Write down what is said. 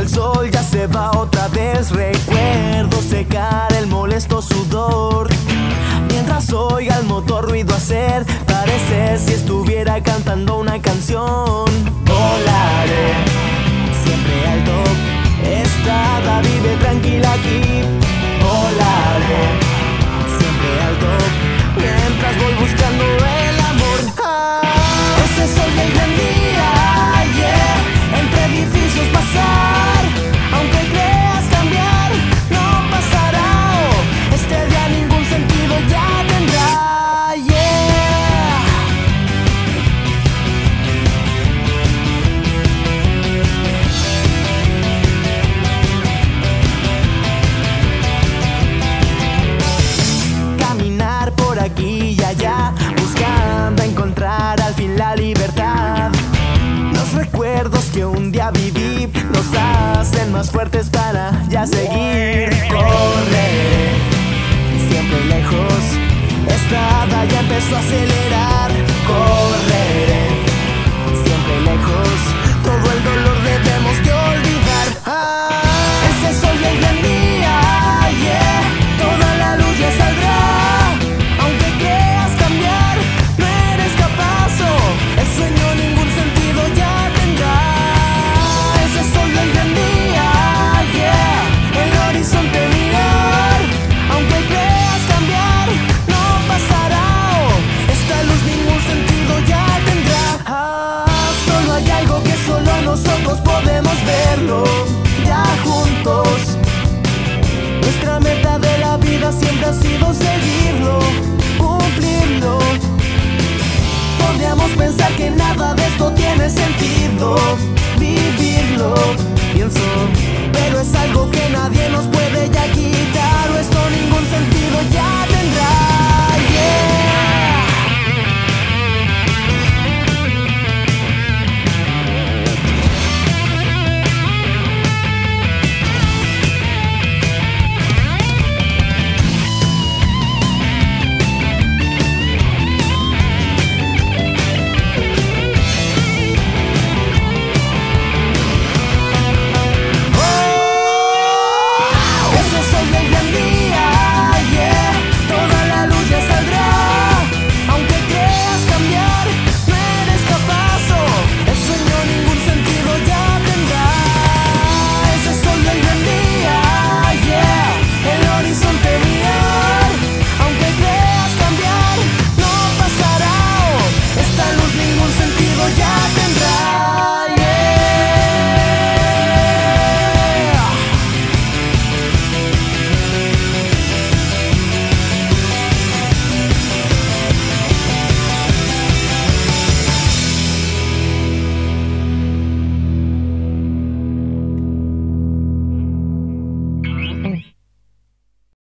El sol ya se va otra vez, recuerdo secar el molesto sudor. Mientras oiga el motor ruido hacer, parece si estuviera cantando una canción. Volaré siempre alto, hacen más fuertes para ya seguir.